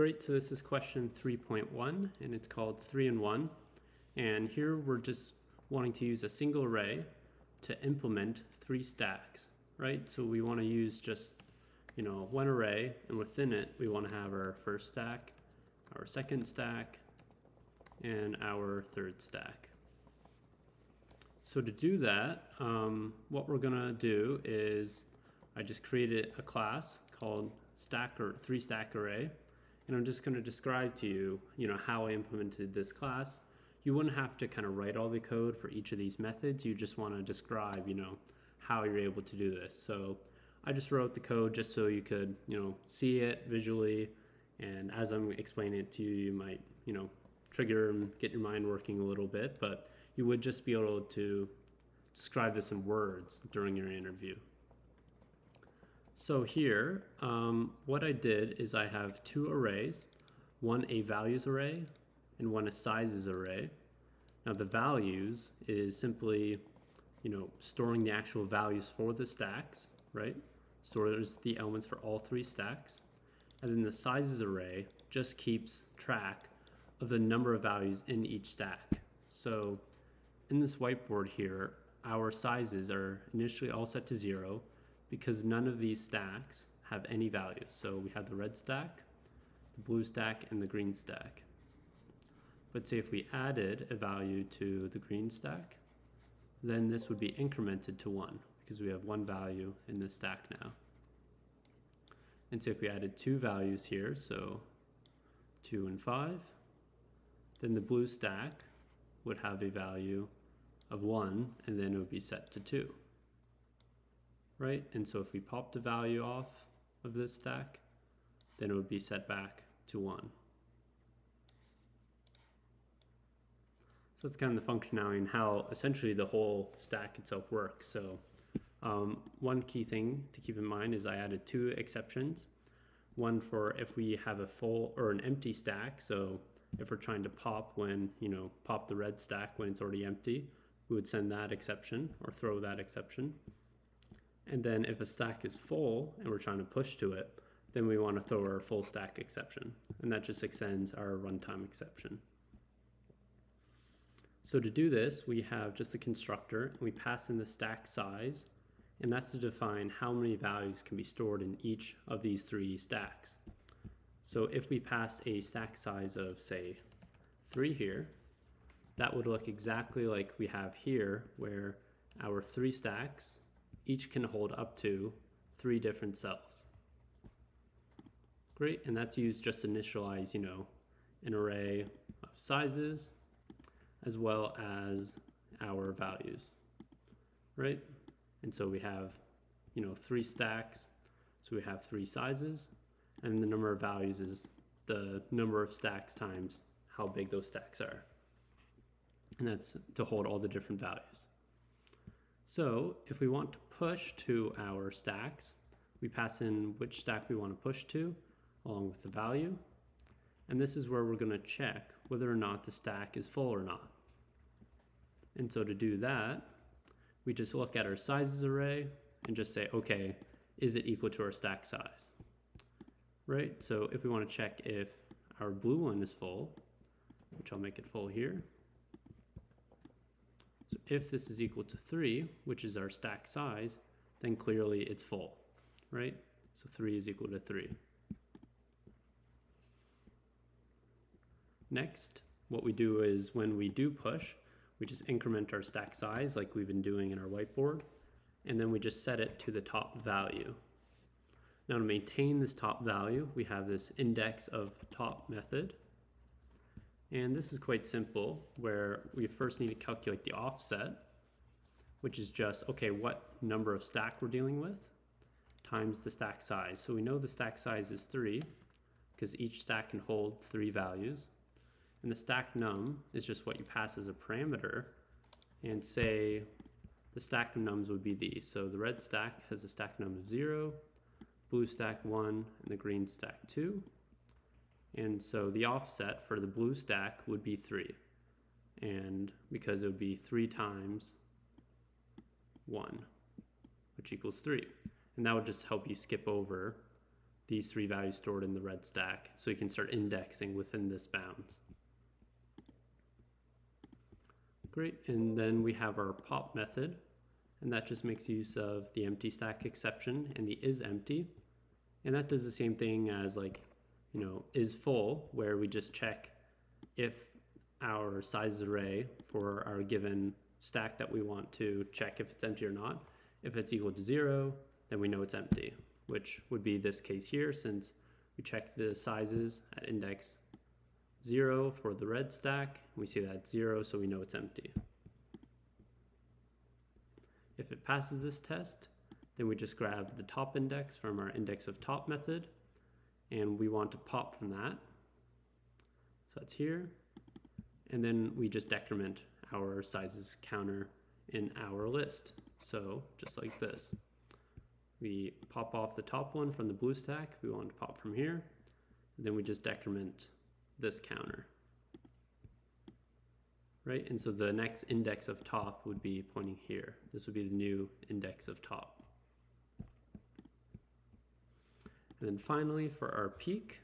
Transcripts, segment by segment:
Great, so this is question 3.1 and it's called 3 in 1. And here we're just wanting to use a single array to implement three stacks, right? So we want to use just, you know, one array and within it we want to have our first stack, our second stack, and our third stack. So to do that, um, what we're gonna do is I just created a class called stack or three stack array and I'm just going to describe to you, you know, how I implemented this class. You wouldn't have to kind of write all the code for each of these methods. You just want to describe, you know, how you're able to do this. So I just wrote the code just so you could, you know, see it visually. And as I'm explaining it to you, you might, you know, trigger and get your mind working a little bit, but you would just be able to describe this in words during your interview. So here, um, what I did is I have two arrays, one a values array and one a sizes array. Now the values is simply, you know, storing the actual values for the stacks, right? Stores the elements for all three stacks. And then the sizes array just keeps track of the number of values in each stack. So in this whiteboard here, our sizes are initially all set to zero because none of these stacks have any values. So we have the red stack, the blue stack, and the green stack. But say if we added a value to the green stack, then this would be incremented to one because we have one value in this stack now. And so if we added two values here, so two and five, then the blue stack would have a value of one and then it would be set to two right? And so if we pop the value off of this stack, then it would be set back to one. So that's kind of the functionality and how essentially the whole stack itself works. So um, one key thing to keep in mind is I added two exceptions. One for if we have a full or an empty stack. So if we're trying to pop when, you know, pop the red stack when it's already empty, we would send that exception or throw that exception. And then if a stack is full and we're trying to push to it, then we want to throw our full stack exception. And that just extends our runtime exception. So to do this, we have just the constructor, and we pass in the stack size, and that's to define how many values can be stored in each of these three stacks. So if we pass a stack size of, say, 3 here, that would look exactly like we have here, where our three stacks each can hold up to three different cells. Great, and that's used just to initialize, you know, an array of sizes as well as our values, right? And so we have, you know, three stacks, so we have three sizes, and the number of values is the number of stacks times how big those stacks are. And that's to hold all the different values. So if we want to push to our stacks, we pass in which stack we want to push to along with the value. And this is where we're going to check whether or not the stack is full or not. And so to do that, we just look at our sizes array and just say, okay, is it equal to our stack size? Right? So if we want to check if our blue one is full, which I'll make it full here, so if this is equal to 3, which is our stack size, then clearly it's full, right? So 3 is equal to 3. Next, what we do is when we do push, we just increment our stack size like we've been doing in our whiteboard, and then we just set it to the top value. Now to maintain this top value, we have this index of top method, and this is quite simple, where we first need to calculate the offset, which is just, okay, what number of stack we're dealing with, times the stack size. So we know the stack size is 3, because each stack can hold 3 values. And the stack num is just what you pass as a parameter, and say the stack nums would be these. So the red stack has a stack num of 0, blue stack 1, and the green stack 2. And so the offset for the blue stack would be 3. And because it would be 3 times 1, which equals 3. And that would just help you skip over these three values stored in the red stack so you can start indexing within this bounds. Great, and then we have our pop method, and that just makes use of the empty stack exception and the is empty. And that does the same thing as like, you know, is full, where we just check if our size array for our given stack that we want to check if it's empty or not. If it's equal to zero, then we know it's empty, which would be this case here since we check the sizes at index zero for the red stack. We see that zero, so we know it's empty. If it passes this test, then we just grab the top index from our index of top method, and we want to pop from that. So that's here. And then we just decrement our sizes counter in our list. So just like this. We pop off the top one from the blue stack. We want to pop from here. then we just decrement this counter. Right, and so the next index of top would be pointing here. This would be the new index of top. And then finally for our peek,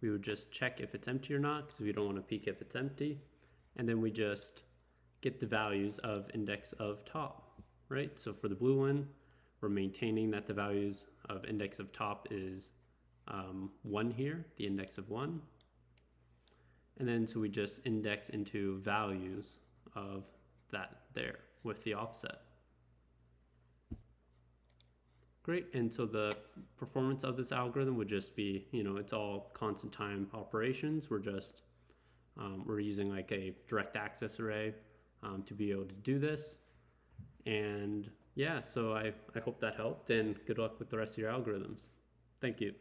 we would just check if it's empty or not because we don't want to peek if it's empty. And then we just get the values of index of top, right? So for the blue one, we're maintaining that the values of index of top is um, one here, the index of one. And then so we just index into values of that there with the offset. Great, and so the performance of this algorithm would just be, you know, it's all constant time operations. We're just, um, we're using like a direct access array um, to be able to do this. And yeah, so I, I hope that helped and good luck with the rest of your algorithms. Thank you.